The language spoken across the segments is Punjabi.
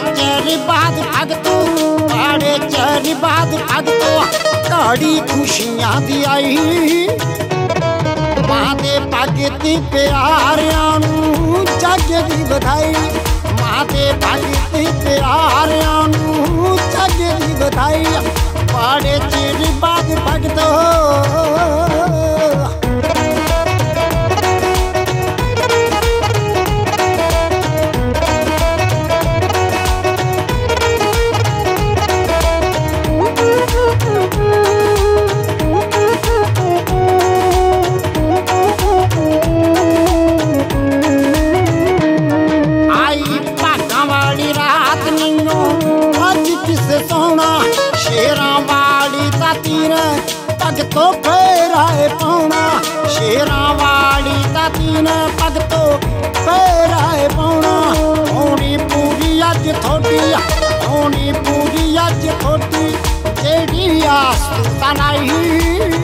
ਭਗਤੋ ਬਾੜੇ ਚਰੀ ਬਾਦ ਭਗਤੋ ਕਾੜੀ ਖੁਸ਼ੀਆਂ ਦੀ ਆਈ। ਮਾਂ ਦੇ ਭਗਤੀ ਪਿਆਰਿਆਂ ਨੂੰ ਜੱਗ ਦੀ ਵਧਾਈ। ਮਾਂ ਦੇ ਭਗਤੀ ਪਿਆਰਿਆਂ ਨੂੰ ਜੱਗ ਦੀ ਵਧਾਈ। ਬਾੜੇ ਚੇਰੀ ਬਾਦ ਭਗਤੋ ਤਾਂ ਤੀਰ ਭਗਤੋ ਫੇਰ ਆਏ ਪਾਉਣਾ। ਸ਼ੇਰਾਂ ਵਾਲੀ ਤਾਂ ਤੀਨ ਜਿਹੜੀ ਨਹੀਂ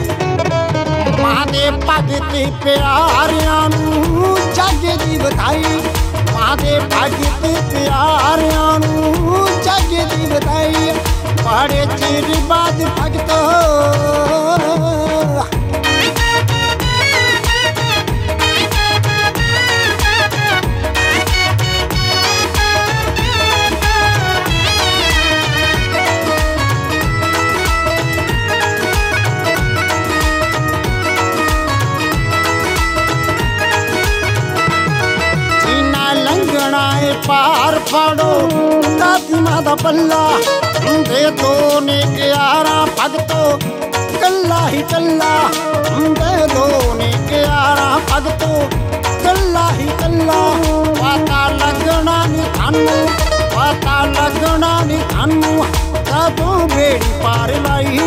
ਮਾਂ ਦੇ ਭਗਤ ਪਿਆਰਿਆਂ ਨੂੰ ਜੱਗ ਦੀ ਵਧਾਈ ਮਾਂ ਦੇ ਭਗਤ ਪਿਆਰਿਆਂ ਨੂੰ ਜੱਗ ਦੀ ਵਧਾਈ ਬਾੜੇ ਚਿਰ ਬਾਦ ਭਗਤੋ ਪਾਰ ਫੜੋ ਦਾਦੀ ਮਾਂ ਦਾ ਪੱਲਾ ਹੁੰਦੇ ਦੋ ਨੇ ਗਿਆਰਾਂ ਭਗਤੋ ਕੱਲਾ ਹੀ ਕੱਲਾ ਹੁੰਦੇ ਦੋ ਨੇ ਗਿਆਰਾਂ ਭਗਤੋ ਕੱਲਾ ਹੀ ਕੱਲਾ ਪਤਾ ਲੱਗਣਾ ਨੀ ਤੁਹਾਨੂੰ ਪਤਾ ਲੱਗਣਾ ਨੀ ਤੁਹਾਨੂੰ ਕਦੋਂ ਬੇੜੀ ਪਾਰ ਲਾਈ।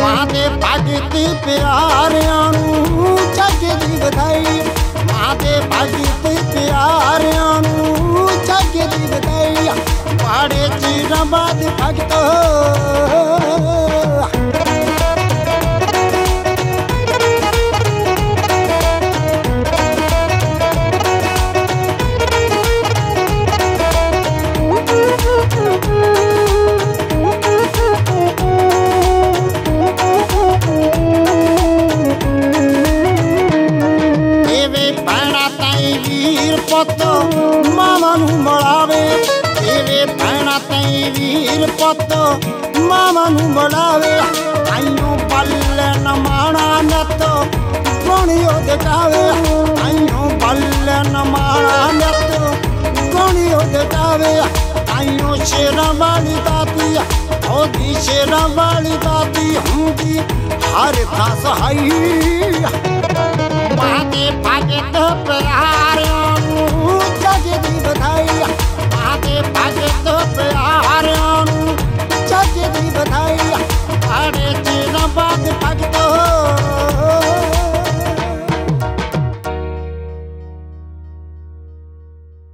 ਮਾਂ ਦੇ ਭਗਤ ਪਿਆਰਿਆਂ ਨੂੰ ਚੀਰਾਂ ਬਾਦ ਭਗਤ ਦੇਵੇ ਪੈਣਾ ਤਾਈ ਪੁੱਤ ਮਾਵਾਂ ਨੂੰ ਮਲਾਵੇ ਆਈਓ ਬੱਲੇ ਨ ਨਤ ਗੁਣੀ ਉਹਦੇ ਆਈਓ ਬੱਲੇ ਨ ਨਤ ਗੁਣੀ ਉਹਦੇ ਆਈਓ ਸ਼ੇਰਾਂ ਵਾਲੀ ਦਾਤੀ, ਉਹਦੀ ਸ਼ੇਰਾਂ ਵਾਲੀ ਦਾਤੀ ਹੁੰਦੀ ਹਰ ਥਾਂ ਸਹਾਈ ਮਾਂ ਭਗਤ ਪਿਆਰਿਆਂ ਨੂੰ ਜੱਗ ਦੀ ਵਧਾਈ।